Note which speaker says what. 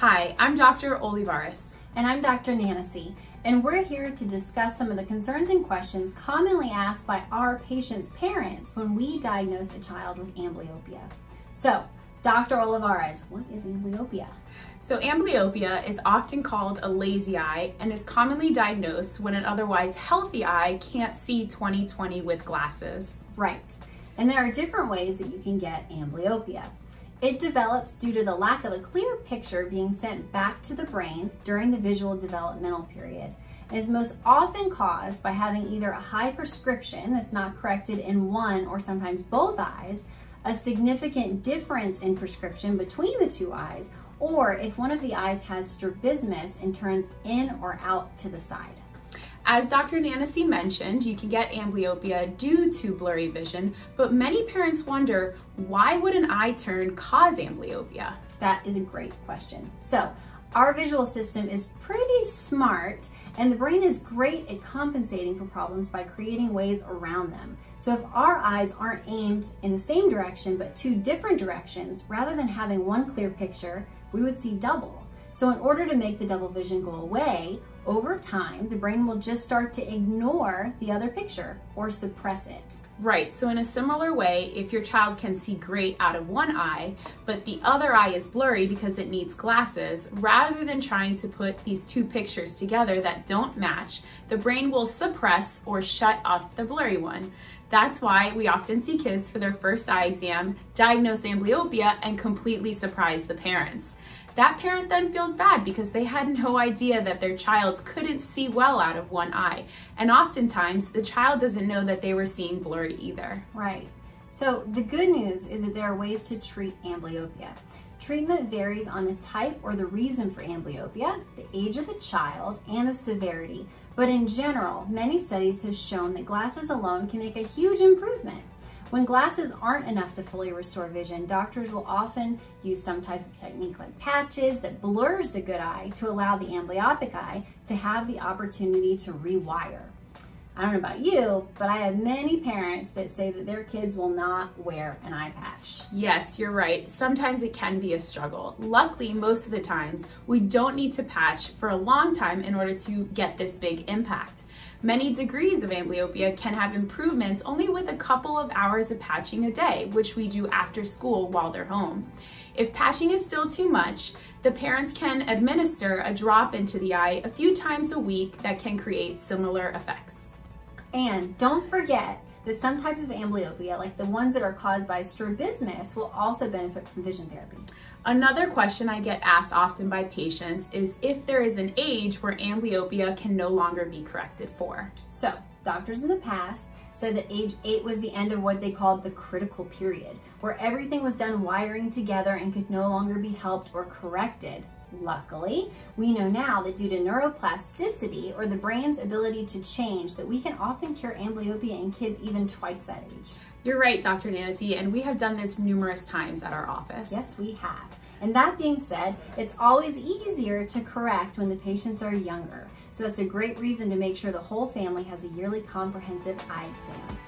Speaker 1: Hi, I'm Dr. Olivares.
Speaker 2: And I'm Dr. Nanasy, and we're here to discuss some of the concerns and questions commonly asked by our patients' parents when we diagnose a child with amblyopia. So, Dr. Olivares, what is amblyopia?
Speaker 1: So amblyopia is often called a lazy eye and is commonly diagnosed when an otherwise healthy eye can't see 20/20 with glasses.
Speaker 2: Right. And there are different ways that you can get amblyopia. It develops due to the lack of a clear picture being sent back to the brain during the visual developmental period and is most often caused by having either a high prescription that's not corrected in one or sometimes both eyes, a significant difference in prescription between the two eyes, or if one of the eyes has strabismus and turns in or out to the side.
Speaker 1: As Dr. Nanasy mentioned, you can get amblyopia due to blurry vision, but many parents wonder, why would an eye turn cause amblyopia?
Speaker 2: That is a great question. So, our visual system is pretty smart and the brain is great at compensating for problems by creating ways around them. So if our eyes aren't aimed in the same direction but two different directions, rather than having one clear picture, we would see double. So in order to make the double vision go away, over time, the brain will just start to ignore the other picture or suppress it.
Speaker 1: Right, so in a similar way, if your child can see great out of one eye, but the other eye is blurry because it needs glasses, rather than trying to put these two pictures together that don't match, the brain will suppress or shut off the blurry one. That's why we often see kids for their first eye exam diagnose amblyopia and completely surprise the parents. That parent then feels bad because they had no idea that their child couldn't see well out of one eye. And oftentimes, the child doesn't know that they were seeing blurry either.
Speaker 2: Right. So the good news is that there are ways to treat amblyopia. Treatment varies on the type or the reason for amblyopia, the age of the child, and the severity. But in general, many studies have shown that glasses alone can make a huge improvement. When glasses aren't enough to fully restore vision, doctors will often use some type of technique like patches that blurs the good eye to allow the amblyopic eye to have the opportunity to rewire. I don't know about you, but I have many parents that say that their kids will not wear an eye patch.
Speaker 1: Yes, you're right. Sometimes it can be a struggle. Luckily, most of the times, we don't need to patch for a long time in order to get this big impact. Many degrees of amblyopia can have improvements only with a couple of hours of patching a day, which we do after school while they're home. If patching is still too much, the parents can administer a drop into the eye a few times a week that can create similar effects.
Speaker 2: And don't forget that some types of amblyopia, like the ones that are caused by strabismus, will also benefit from vision therapy.
Speaker 1: Another question I get asked often by patients is if there is an age where amblyopia can no longer be corrected for.
Speaker 2: So, doctors in the past said that age 8 was the end of what they called the critical period, where everything was done wiring together and could no longer be helped or corrected. Luckily, we know now that due to neuroplasticity or the brain's ability to change that we can often cure amblyopia in kids even twice that age.
Speaker 1: You're right, Dr. Nanasy, and we have done this numerous times at our office.
Speaker 2: Yes, we have. And that being said, it's always easier to correct when the patients are younger. So that's a great reason to make sure the whole family has a yearly comprehensive eye exam.